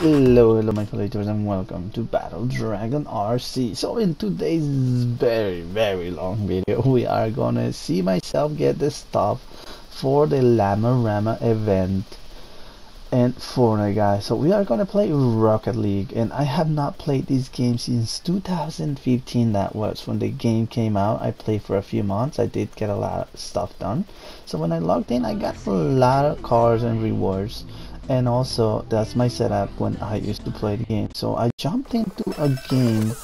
Hello, hello my collectors and welcome to Battle Dragon RC. So in today's very, very long video, we are gonna see myself get the stuff for the Llama-Rama event in Fortnite guys. So we are gonna play Rocket League and I have not played this game since 2015 that was when the game came out. I played for a few months. I did get a lot of stuff done. So when I logged in I got a lot of cars and rewards and also that's my setup when I used to play the game. So I jumped into a game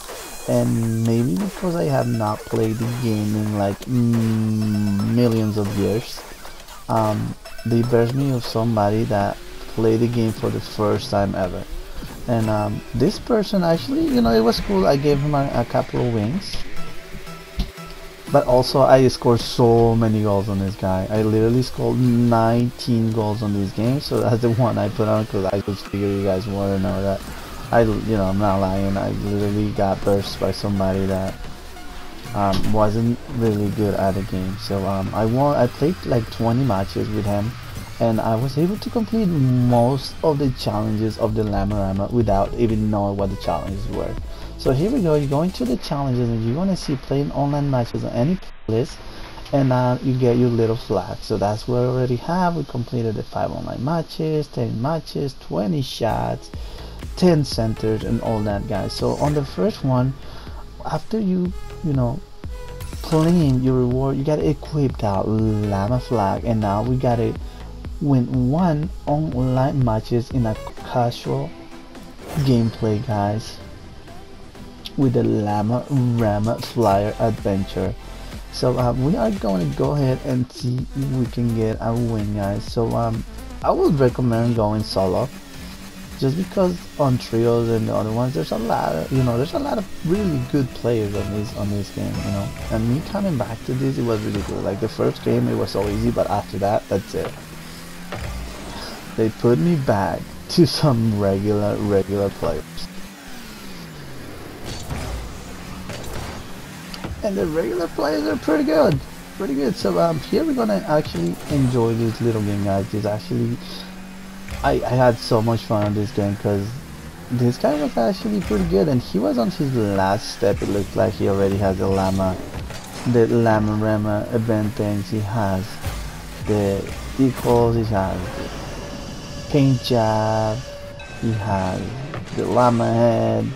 and maybe because I have not played the game in like mm, millions of years um, they bears me of somebody that played the game for the first time ever. And um, this person actually you know it was cool. I gave him a, a couple of wings but also I scored so many goals on this guy. I literally scored 19 goals on this game, so that's the one I put on because I just figured you guys want to know that. I, you know, I'm not lying. I literally got burst by somebody that um, wasn't really good at the game. So um, I won. I played like 20 matches with him, and I was able to complete most of the challenges of the Llama-Rama without even knowing what the challenges were. So here we go, you're going to the challenges and you're going to see playing online matches on any playlist and uh, you get your little flag. So that's what we already have. We completed the 5 online matches, 10 matches, 20 shots, 10 centers and all that guys. So on the first one, after you, you know, claim your reward, you gotta equip that llama flag and now we gotta win one online matches in a casual gameplay guys with the Llama-Rama Flyer Adventure. So um, we are going to go ahead and see if we can get a win guys. So um, I would recommend going solo just because on trios and the other ones there's a lot of you know there's a lot of really good players on this on this game you know and me coming back to this it was really good like the first game it was so easy but after that that's it they put me back to some regular regular players and the regular players are pretty good. Pretty good. So um here we're gonna actually enjoy this little game guys. It's actually I, I had so much fun on this game because this guy was actually pretty good and he was on his last step it looked like. He already has the llama the Llama-Rama event things he has the equals he has the paint job he has the llama head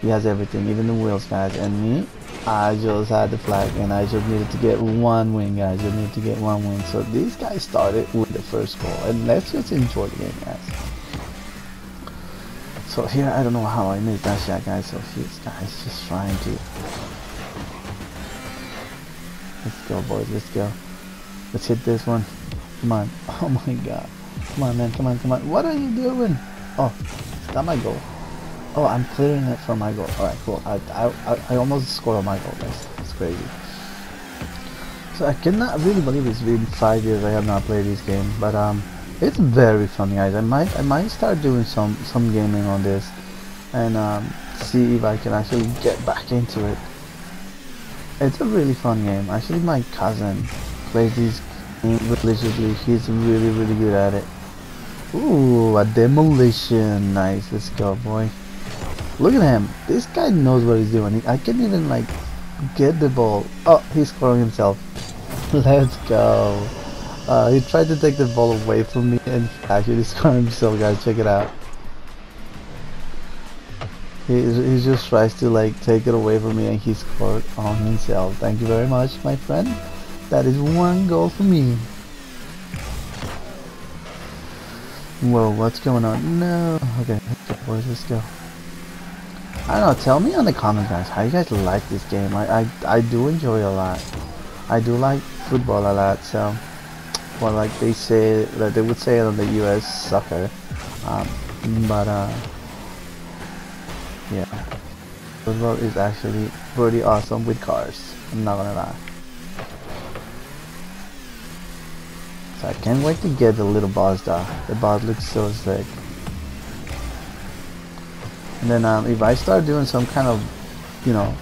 he has everything even the wheels guys. And me I just had the flag and I just needed to get one win guys. I just needed to get one win. So these guys started with the first goal and let's just enjoy the game guys. So here I don't know how I made that shot guys. So this guy's just trying to Let's go boys, let's go. Let's hit this one. Come on. Oh my god. Come on man, come on, come on. What are you doing? Oh, that my goal? Oh, I'm clearing it for my goal. Alright, cool. I, I, I almost scored on my goal, guys. It's crazy. So I cannot really believe it's been five years I have not played this game, but um, it's very fun, guys. I might I might start doing some some gaming on this, and um, see if I can actually get back into it. It's a really fun game. Actually, my cousin plays this religiously. He's really really good at it. Ooh, a demolition. Nice. Let's go, boy. Look at him. This guy knows what he's doing. I can't even like get the ball. Oh, he's scoring himself. Let's go. Uh, he tried to take the ball away from me and actually scored himself, guys. Check it out. He, he just tries to like take it away from me and he scored on himself. Thank you very much, my friend. That is one goal for me. Whoa, what's going on? No. Okay, let's go, go. I don't know, tell me on the comments guys, how you guys like this game. I, I, I do enjoy a lot. I do like football a lot, so, well like they say, that they would say it on the US soccer, um, but uh, yeah, football is actually pretty awesome with cars, I'm not gonna lie. So I can't wait to get the little boss though, the boss looks so sick. And then um, if I start doing some kind of, you know,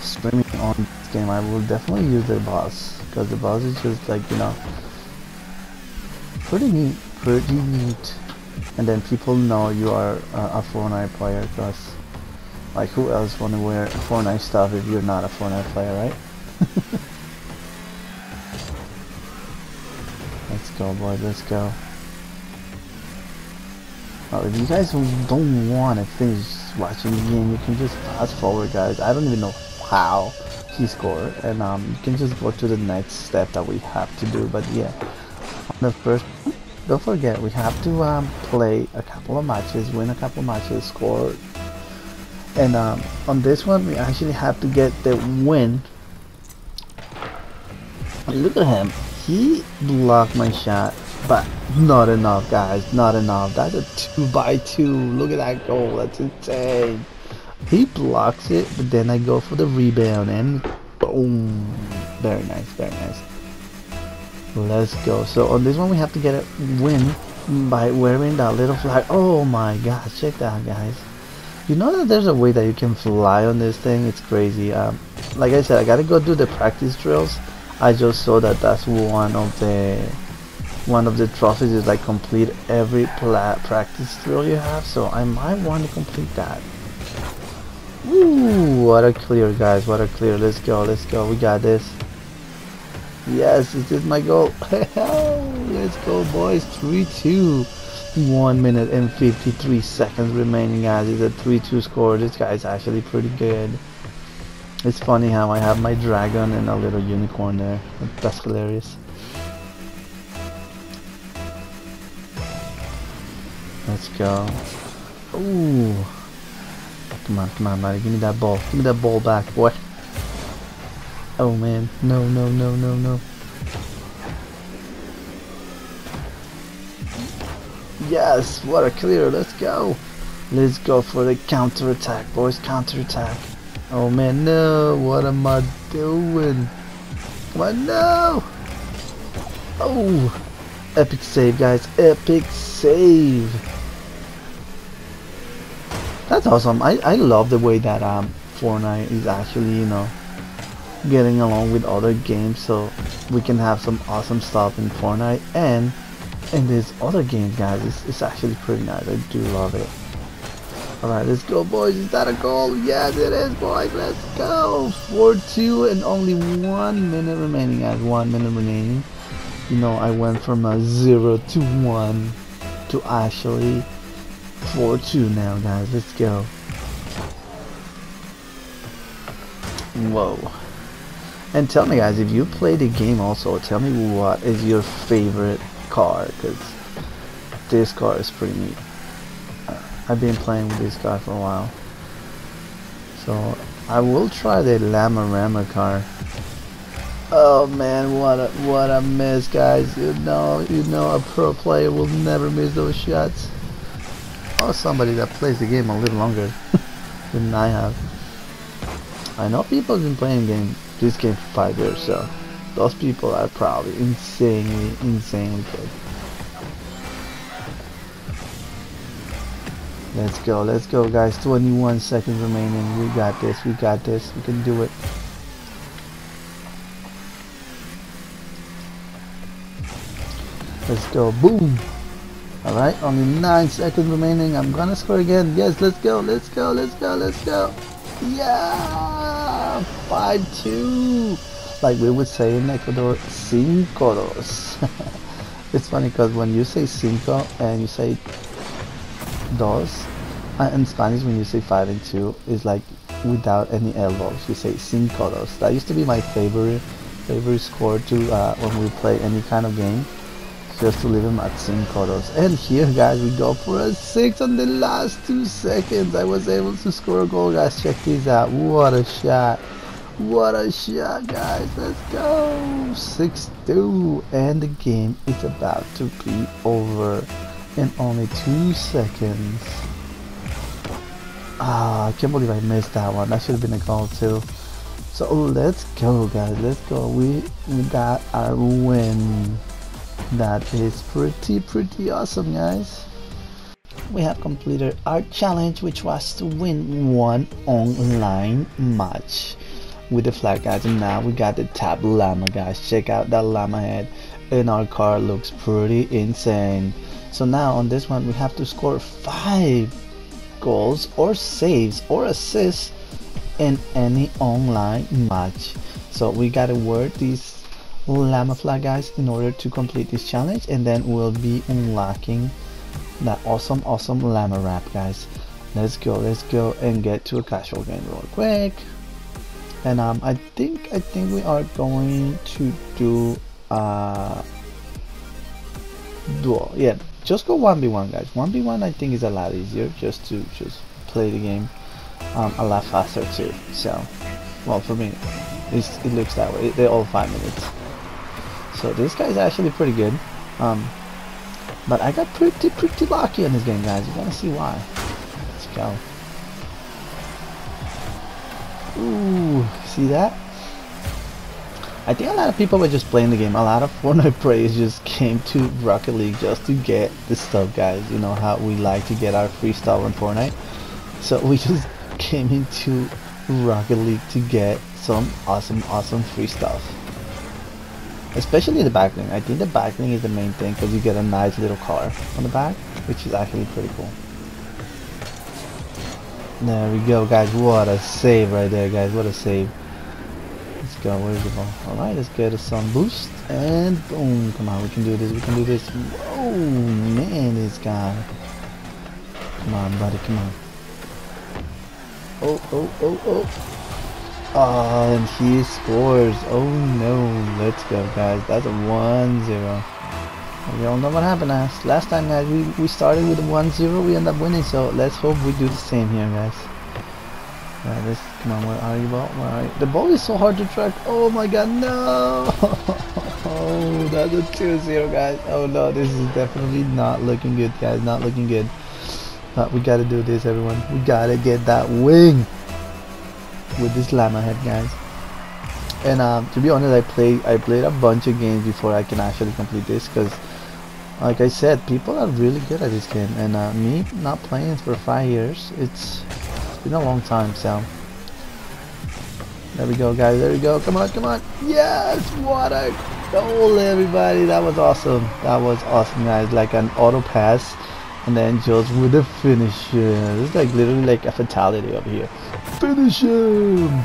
streaming on this game, I will definitely use the boss. Because the boss is just like, you know, pretty neat, pretty neat. and then people know you are uh, a Fortnite player because like who else want to wear Fortnite stuff if you're not a Fortnite player right let's go boy, let's go well, if you guys don't want to finish watching the game you can just fast forward guys. I don't even know how he scored and um, you can just go to the next step that we have to do but yeah. The first don't forget we have to um, play a couple of matches win a couple of matches score. And um, on this one we actually have to get the win. Look at him. He blocked my shot but not enough guys not enough that's a two by two look at that goal that's insane he blocks it but then I go for the rebound and boom very nice very nice Let's go. So on this one we have to get a win by wearing that little flag. Oh my god, check that guys. You know that there's a way that you can fly on this thing? It's crazy. Um, like I said, I gotta go do the practice drills. I just saw that that's one of the one of the trophies is like complete every practice drill you have. So I might want to complete that. Ooh, what a clear guys, what a clear. Let's go, let's go. We got this. Yes, this is my goal. Let's go, boys. 3-2. 1 minute and 53 seconds remaining, guys. It's a 3-2 score. This guy's actually pretty good. It's funny how I have my dragon and a little unicorn there. That's hilarious. Let's go. Ooh. Come on, come on, buddy. Give me that ball. Give me that ball back, boy. Oh man, no, no, no, no, no. Yes, what a clear, let's go. Let's go for the counter attack, boys, counter attack. Oh man, no, what am I doing? Come on, no! Oh, epic save, guys, epic save. That's awesome. I, I love the way that um Fortnite is actually, you know, getting along with other games so we can have some awesome stuff in Fortnite. And in this other game guys it's, it's actually pretty nice. I do love it. Alright let's go boys. Is that a goal? Yes it is boys. Let's go. 4-2 and only one minute remaining guys. One minute remaining. You know I went from a 0 to 1 to actually 4-2 now guys let's go whoa and tell me guys, if you play the game also, tell me what is your favorite car, because this car is pretty neat. Uh, I've been playing with this car for a while. So, I will try the Llama Rama car. Oh man, what a what a miss, guys! You know, you know, a pro player will never miss those shots. Or somebody that plays the game a little longer than I have. I know people have been playing game this game for five years, so those people are probably insanely, insanely good. Let's go, let's go guys, 21 seconds remaining, we got this, we got this, we can do it. Let's go, boom! Alright, only 9 seconds remaining, I'm gonna score again, yes, let's go, let's go, let's go, let's go! Yeah! 5-2! Like we would say in Ecuador, cinco dos. it's funny because when you say cinco and you say dos, uh, in Spanish when you say 5 and 2, is like without any elbows. You say cinco dos. That used to be my favorite favorite score to uh, when we play any kind of game just to leave him at dos. And here guys we go for a 6 on the last 2 seconds. I was able to score a goal guys. Check this out. What a shot. What a shot guys. Let's go. 6-2 and the game is about to be over in only 2 seconds. Ah, I can't believe I missed that one. That should have been a goal too. So let's go guys. Let's go. We got our win. That is pretty, pretty awesome, guys. We have completed our challenge, which was to win one online match with the flag, guys. And now we got the tab llama, guys. Check out that llama head. And our car looks pretty insane. So now on this one we have to score five goals or saves or assists in any online match. So we gotta work these llama flag guys in order to complete this challenge and then we'll be unlocking that awesome awesome llama wrap guys. Let's go, let's go and get to a casual game real quick. And um I think I think we are going to do uh duel. Yeah, just go 1v1 guys. 1v1 I think is a lot easier just to just play the game um, a lot faster too. So, well, for me, it looks that way. They're all five minutes. So this guy's actually pretty good. Um, but I got pretty, pretty lucky in this game, guys. You're gonna see why. Let's go. Ooh, see that? I think a lot of people were just playing the game. A lot of Fortnite players just came to Rocket League just to get the stuff, guys. You know how we like to get our free stuff on Fortnite. So we just came into Rocket League to get some awesome, awesome free stuff. Especially the back bling. I think the back bling is the main thing because you get a nice little car on the back, which is actually pretty cool. There we go, guys. What a save right there, guys. What a save. Let's go. Where's the ball? Alright, let's get some boost. And boom. Come on, we can do this. We can do this. Oh, man, this guy. Come on, buddy. Come on. Oh, oh, oh, oh. Oh, and he scores. Oh no. Let's go, guys. That's a 1-0. We all know what happened last. Last time, guys, we, we started with a 1-0. We end up winning. So let's hope we do the same here, guys. Alright, let's come on. Where are you, ball? Where are you? The ball is so hard to track. Oh my god, no! oh, that's a 2-0, guys. Oh no, this is definitely not looking good, guys. Not looking good. But we gotta do this, everyone. We gotta get that wing with this llama head, guys. And um, to be honest, I played I played a bunch of games before I can actually complete this, because, like I said, people are really good at this game, and uh, me not playing for five years, it's, it's been a long time. So there we go, guys. There we go. Come on, come on. Yes, what a goal, everybody. That was awesome. That was awesome, guys. Like an auto pass and then just with the finisher. It's like literally like a fatality over here. Finish him!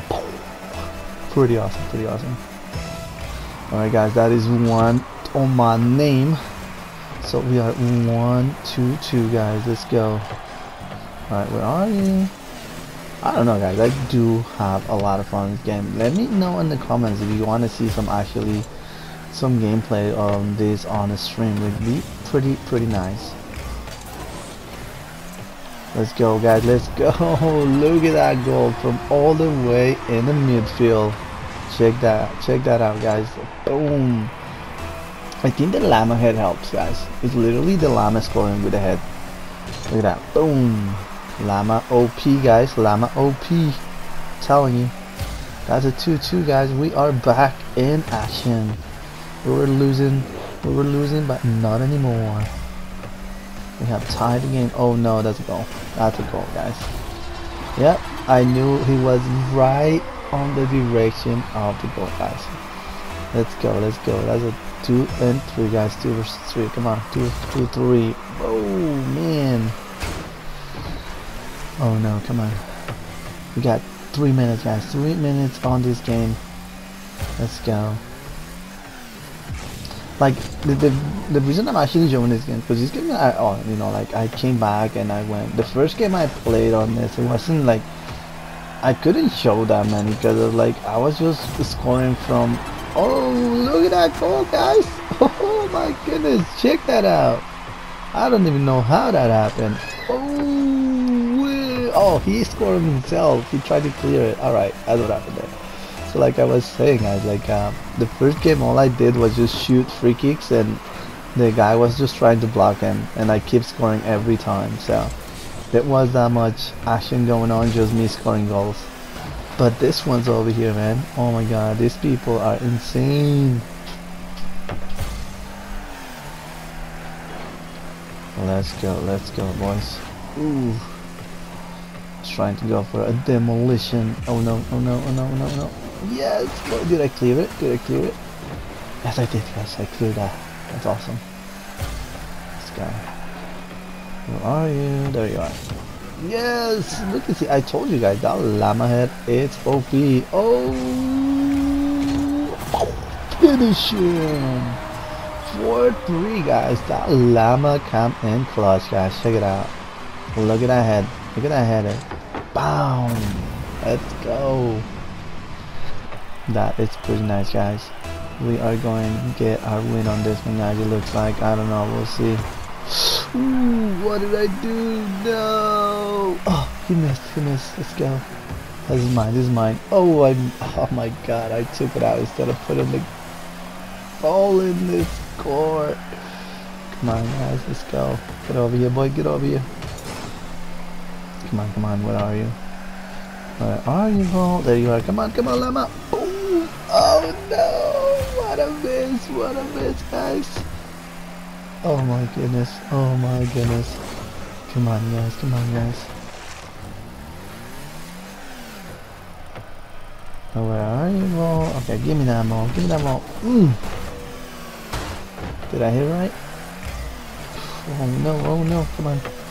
Pretty awesome, pretty awesome. Alright guys, that is one on my name. So we are one, two, two guys. Let's go. Alright, where are you? I don't know guys, I do have a lot of fun in this game. Let me know in the comments if you want to see some actually some gameplay on this on the stream It would be pretty pretty nice. Let's go, guys. Let's go. Look at that goal from all the way in the midfield. Check that. Check that out, guys. Boom. I think the llama head helps, guys. It's literally the llama scoring with the head. Look at that. Boom. Llama OP, guys. Llama OP. I'm telling you. That's a 2-2, guys. We are back in action. We were losing. We were losing, but not anymore. We have tied the game. Oh no, that's a goal. That's a goal, guys. Yep, I knew he was right on the direction of the goal, guys. Let's go, let's go. That's a two and three, guys. Two versus three. Come on, two, two, three. Oh man. Oh no, come on. We got three minutes, guys. Three minutes on this game. Let's go like the, the the reason I'm actually enjoying this game because this game I oh you know like I came back and I went the first game I played on this it wasn't like I couldn't show that many because like I was just scoring from oh look at that goal guys! Oh my goodness check that out! I don't even know how that happened. Oh oh he scored himself. He tried to clear it. All right that's what happened there like I was saying, I like uh, the first game all I did was just shoot free kicks and the guy was just trying to block him and I keep scoring every time. So there was that much action going on, just me scoring goals. But this one's over here, man. Oh my god, these people are insane. Let's go, let's go, boys. Ooh. Trying to go for a demolition. Oh no, oh no, oh no, oh no, oh no. Yes! Did I clear it? Did I clear it? Yes, I did, Yes, I cleared that. That's awesome. Let's go. Where are you? There you are. Yes! Look at see. I told you guys that llama head. It's OP. Oh! Finish him! 4-3 guys. That llama come in clutch guys. Check it out. Look at that head. Look at that head. Boom! Let's go. That is pretty nice guys. We are going to get our win on this one guys. It looks like. I don't know. We'll see. Ooh, what did I do? No! Oh, he missed, he missed. Let's go. This is mine, this is mine. Oh, I, oh my god, I took it out instead of putting the ball in this court. Come on, guys, let's go. Get over here, boy, get over here. Come on, come on, where are you? Where are you, bro? There you are. Come on, come on, Llama. Boom! Oh no! What a miss, what a miss, guys. Oh my goodness. Oh my goodness. Come on guys, come on guys. Oh, where are you, ball? Okay, give me that ball. Give me that ball. Mm. Did I hit right? Oh no, oh no, come on.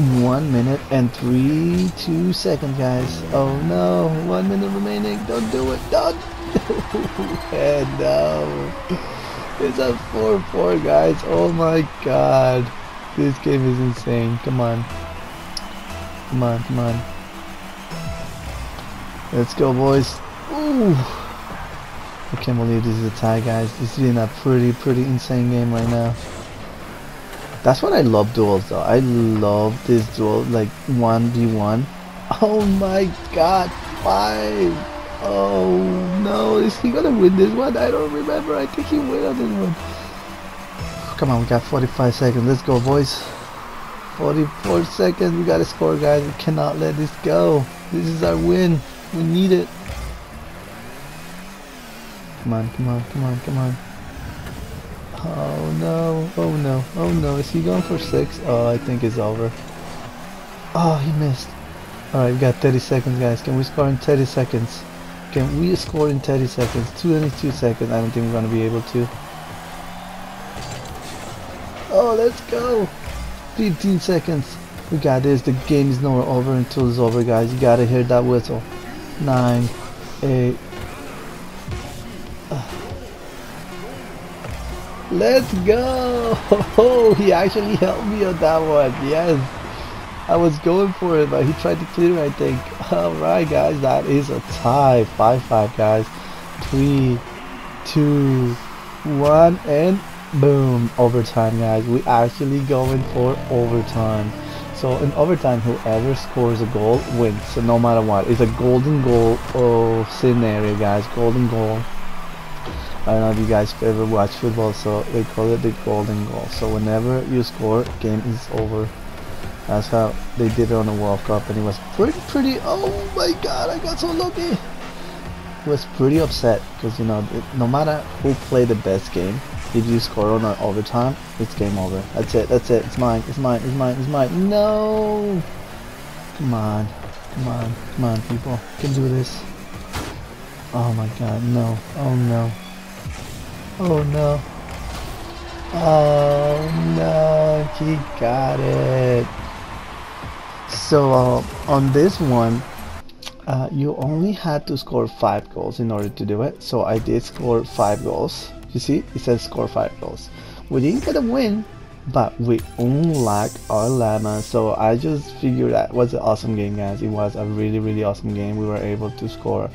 One minute and three, two seconds, guys. Oh no, one minute remaining. Don't do it. Don't no. It's a 4-4, guys. Oh my god. This game is insane. Come on. Come on, come on. Let's go, boys. Ooh. I can't believe this is a tie, guys. This is been a pretty, pretty insane game right now. That's what I love duels, though. I love this duel, like 1v1. Oh my god, 5! Oh no, is he gonna win this one? I don't remember. I think he win on this one. Come on, we got 45 seconds. Let's go, boys. 44 seconds. We gotta score, guys. We cannot let this go. This is our win. We need it. Come on, come on, come on, come on. Oh no, oh no, oh no. Is he going for six? Oh, I think it's over. Oh, he missed. Alright, we got 30 seconds, guys. Can we score in 30 seconds? Can we score in 30 seconds? 22 seconds. I don't think we're gonna be able to. Oh, let's go! 15 seconds. We got this. The game is nowhere over until it's over, guys. You gotta hear that whistle. Nine, eight. Let's go! Oh, he actually helped me on that one. Yes. I was going for it, but he tried to clear, I think. Alright, guys, that is a tie. 5-5, guys. 3, 2, 1, and boom. Overtime, guys. We actually going for overtime. So in overtime, whoever scores a goal wins. So no matter what, it's a golden goal oh, scenario, guys. Golden goal. I don't know if you guys ever watch football, so they call it the golden goal. So whenever you score, game is over. That's how they did it on the World Cup, and it was pretty, pretty. Oh my God, I got so lucky. Was pretty upset because you know, no matter who played the best game, if you score on overtime, it's game over. That's it. That's it. It's mine. It's mine. It's mine. It's mine. No. Come on. Come on. Come on, people. You can do this. Oh my God. No. Oh no. Oh no. Oh no. He got it. So uh, on this one, uh, you only had to score five goals in order to do it. So I did score five goals. You see, it says score five goals. We didn't get a win, but we unlocked our llama. So I just figured that was an awesome game, guys. It was a really, really awesome game. We were able to score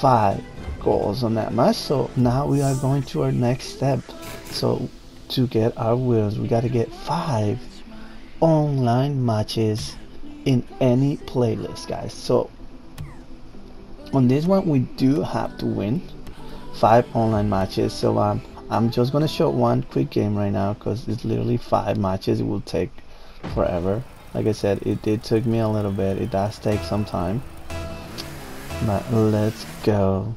five goals on that match. So now we are going to our next step. So to get our wheels, we got to get five online matches in any playlist guys. So on this one we do have to win five online matches. So um, I'm just gonna show one quick game right now because it's literally five matches. It will take forever. Like I said it did took me a little bit. It does take some time. But let's go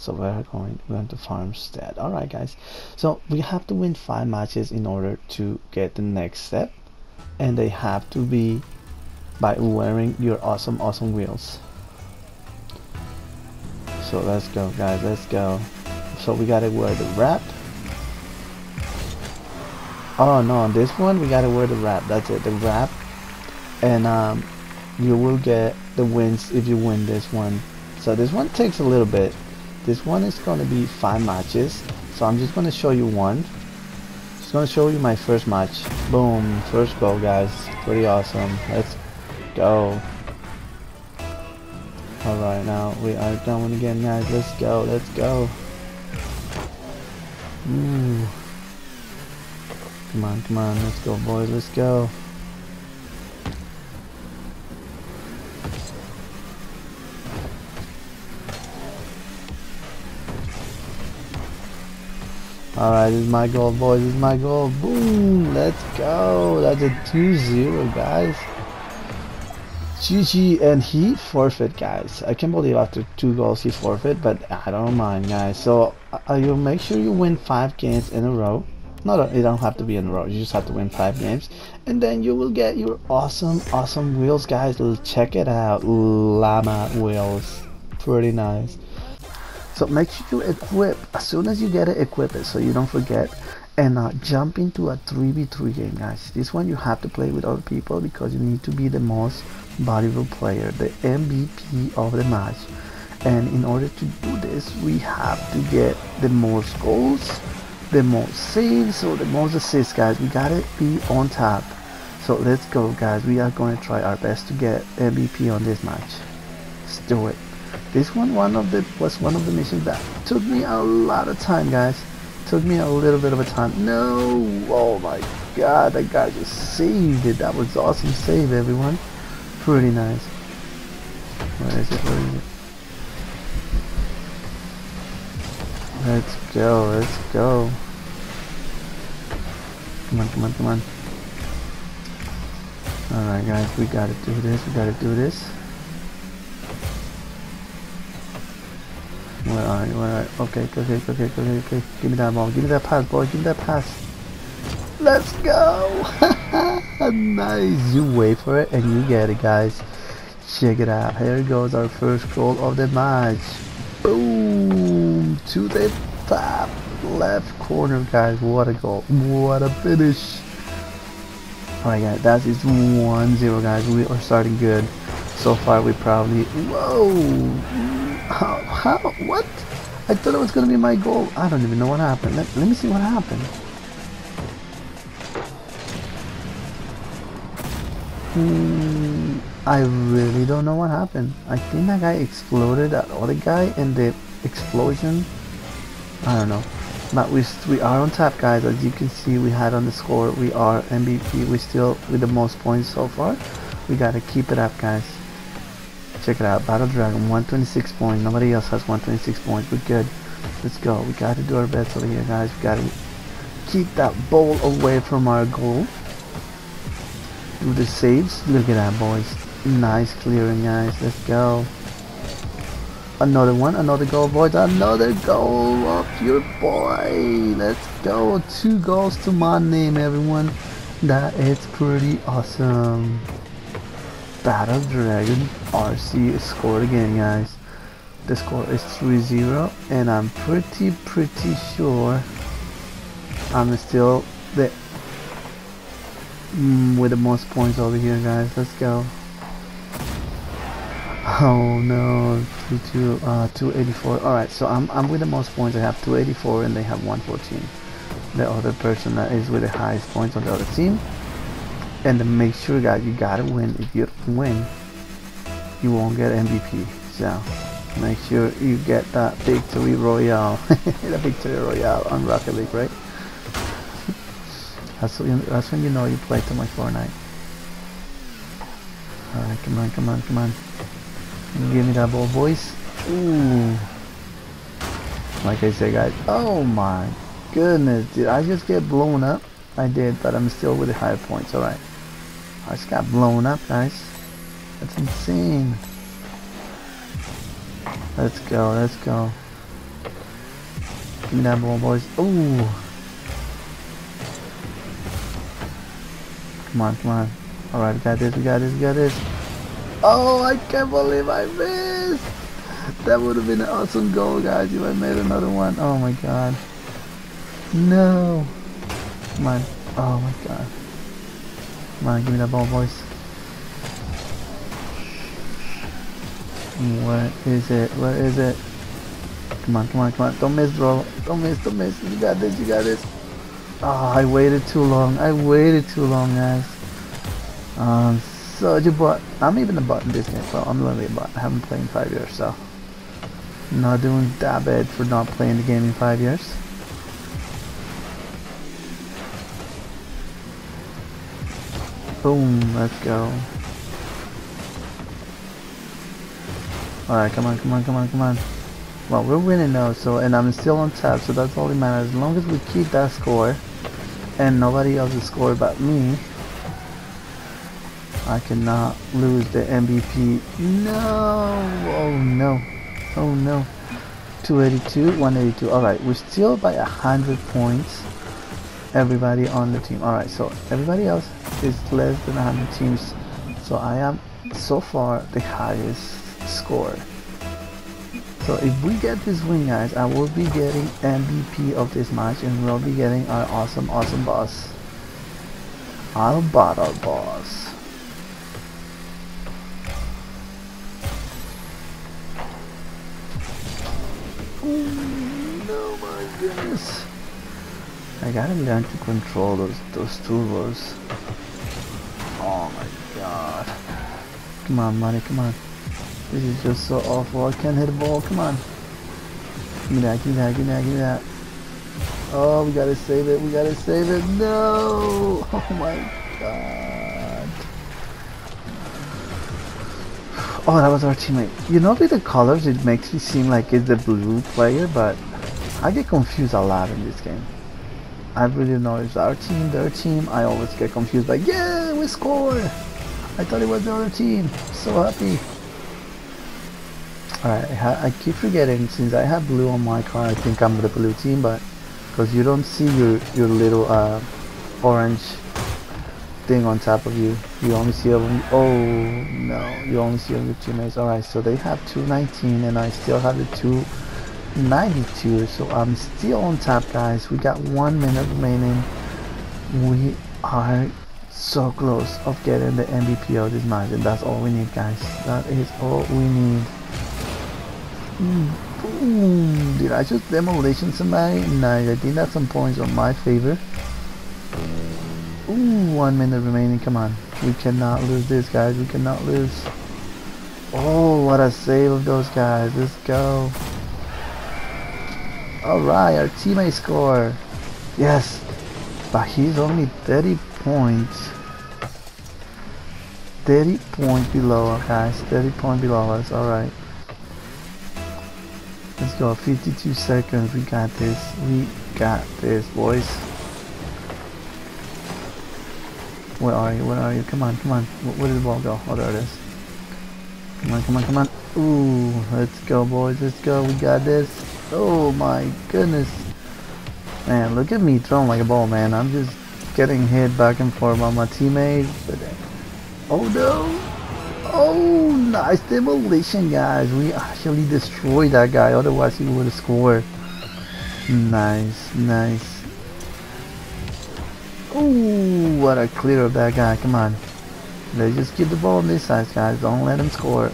so we're going, going to farmstead alright guys so we have to win five matches in order to get the next step and they have to be by wearing your awesome awesome wheels so let's go guys let's go So we gotta wear the wrap. Oh no, on this one we gotta wear the wrap. That's it, the wrap. And um, you will get the wins if you win this one. So this one takes a little bit. This one is gonna be five matches. So I'm just gonna show you one. Just gonna show you my first match. Boom, first goal guys. Pretty awesome. Let's go. Alright now we are going again guys. Let's go, let's go. Ooh. Come on, come on, let's go boys, let's go. Alright, this is my goal, boys. This is my goal. Boom! Let's go. That's a 2-0, guys. GG, and he forfeit, guys. I can't believe after two goals he forfeit, but I don't mind, guys. So, uh, you make sure you win five games in a row. No, it don't have to be in a row. You just have to win five games, and then you will get your awesome, awesome wheels, guys. Check it out, llama wheels. Pretty nice. So make sure you equip as soon as you get it, equip it so you don't forget. And uh, jump into a 3v3 game, guys. This one you have to play with other people because you need to be the most valuable player, the MVP of the match. And in order to do this, we have to get the most goals, the most saves, or the most assists, guys. We gotta be on top. So let's go, guys. We are going to try our best to get MVP on this match. Let's do it. This one, one of the was one of the missions that took me a lot of time, guys. Took me a little bit of a time. No, oh my God, that guy just saved it. That was awesome save, everyone. Pretty nice. Where is it? Where is it? Let's go, let's go. Come on, come on, come on. Alright guys, we gotta do this, we gotta do this. Are you? Okay, okay, okay, okay, okay. Give me that ball. Give me that pass, boy. Give me that pass. Let's go! nice. You wait for it and you get it, guys. Check it out. Here goes our first goal of the match. Boom! To the top left corner, guys. What a goal. What a finish. Alright, guys. That is 1-0, guys. We are starting good. So far, we probably... Whoa! How? How? What? I thought it was gonna be my goal. I don't even know what happened. Let, let me see what happened. Hmm, I really don't know what happened. I think that guy exploded that other guy and the explosion. I don't know. But we, we are on top guys. As you can see we had on the score. We are MVP. We still with the most points so far. We gotta keep it up guys. Check it out, Battle Dragon, 126 points. Nobody else has 126 points. We're good. Let's go. We gotta do our best over here, guys. We gotta keep that ball away from our goal. Do the saves. Look at that, boys. Nice clearing, guys. Let's go. Another one, another goal, boys. Another goal of your boy. Let's go. Two goals to my name, everyone. That is pretty awesome. Battle Dragon RC scored again guys. The score is 3-0 and I'm pretty pretty sure I'm still the mm, with the most points over here guys. Let's go. Oh no, 2, uh, 284. Alright, so I'm, I'm with the most points. I have 284 and they have 114. The other person that is with the highest points on the other team and make sure guys you gotta win if you win you won't get MVP so make sure you get that victory royale. The victory royale on Rocket League right? That's, when, that's when you know you play too much Fortnite. Alright come on come on come on. Give me that ball boys? Ooh. Like I say guys oh my goodness did I just get blown up. I did but I'm still with the higher points alright I just got blown up, guys. That's insane. Let's go, let's go. Give me that ball, boys. Ooh. Come on, come on. Alright, we got this, we got this, we got this. Oh, I can't believe I missed. That would have been an awesome goal, guys, if I made another one. Oh my god. No. Come on. Oh my god. Come on, give me that ball, boys. Where is it? What is it? Come on, come on, come on. Don't miss, bro. Don't miss, don't miss. You got this, you got this. Oh, I waited too long. I waited too long, guys. Um, such a butt. I'm even a butt in this game, so I'm literally a butt. I haven't played in five years, so. Not doing that bad for not playing the game in five years. Boom, let's go. Alright, come on, come on, come on, come on. Well, we're winning now, so, and I'm still on top, so that's all that matters. As long as we keep that score, and nobody else is scored but me, I cannot lose the MVP. No! Oh no. Oh no. 282, 182. Alright, we're still by 100 points. Everybody on the team. Alright, so everybody else is less than 100 teams. So I am so far the highest score. So if we get this win guys, I will be getting MVP of this match and we'll be getting our awesome awesome boss. Our battle boss. Oh, no my goodness. I gotta learn to control those those turbos. Oh my god. Come on, money, come on. This is just so awful. I can't hit a ball. Come on. Give me that, give me that, give me that, give me that. Oh, we gotta save it. We gotta save it. No! Oh my god. Oh, that was our teammate. You know, with the colors, it makes me seem like it's the blue player, but I get confused a lot in this game. I really know it's our team, their team. I always get confused. Like, yeah, we scored. I thought it was the other team. So happy. Alright, I keep forgetting since I have blue on my car, I think I'm the blue team, but because you don't see your your little uh, orange thing on top of you, you only see them. Oh no, you only see your teammates. Alright, so they have 219 and I still have the 292, so I'm still on top, guys. We got one minute remaining. We are so close of getting the MVP of this match, and that's all we need, guys. That is all we need. Did I just demolition somebody? Nice, I think that's some points on my favor. Ooh, one minute remaining, come on. We cannot lose this, guys. We cannot lose. Oh, what a save of those guys. Let's go. Alright, our teammate score. Yes. But he's only 30 points. 30 points below us, guys. 30 points below us. Alright. Go. 52 seconds. We got this. We got this, boys. Where are you? Where are you? Come on, come on. Where did the ball go? Oh, there it is. Come on, come on, come on. Ooh, let's go, boys. Let's go. We got this. Oh, my goodness. Man, look at me throwing like a ball, man. I'm just getting hit back and forth by my teammates. Oh, no. Oh, nice demolition, guys. We actually destroyed that guy. Otherwise, he would have scored. Nice, nice. Oh, what a clear of that guy. Come on. Let's just keep the ball on this side, guys. Don't let him score.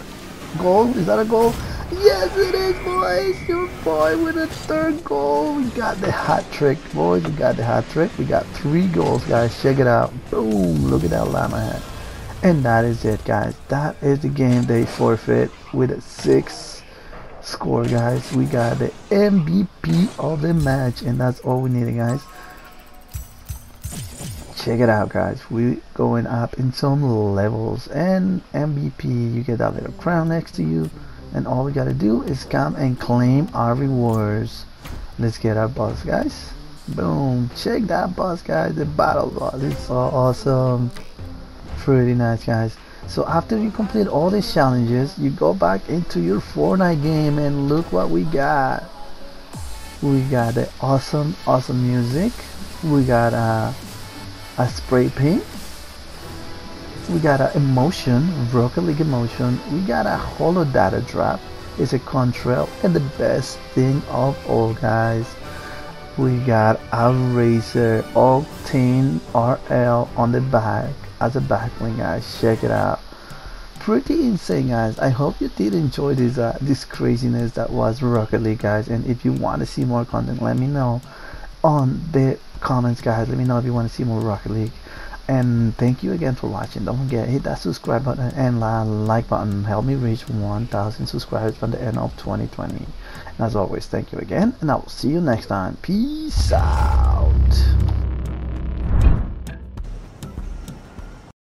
Goal? Is that a goal? Yes, it is, boys. Your boy with a third goal. We got the hat trick, boys. We got the hat trick. We got three goals, guys. Check it out. Boom. Look at that llama hat. And that is it guys. That is the game day forfeit with a 6 score guys. We got the MVP of the match and that's all we needed guys. Check it out guys. We going up in some levels and MVP you get that little crown next to you and all we gotta do is come and claim our rewards. Let's get our boss guys. Boom. Check that boss guys. The battle boss. It's so awesome pretty nice guys. So after you complete all these challenges you go back into your Fortnite game and look what we got. We got the awesome awesome music. We got a, a spray paint. We got a emotion Rocket League emotion. We got a holo data drop. It's a contrail and the best thing of all guys. We got a Razer Octane RL on the back as a back bling guys check it out. Pretty insane guys. I hope you did enjoy this uh, this craziness that was rocket league guys. And if you want to see more content let me know on the comments guys. Let me know if you want to see more rocket league. And thank you again for watching. Don't forget hit that subscribe button and like button. Help me reach 1000 subscribers by the end of 2020 and as always thank you again and i will see you next time. Peace out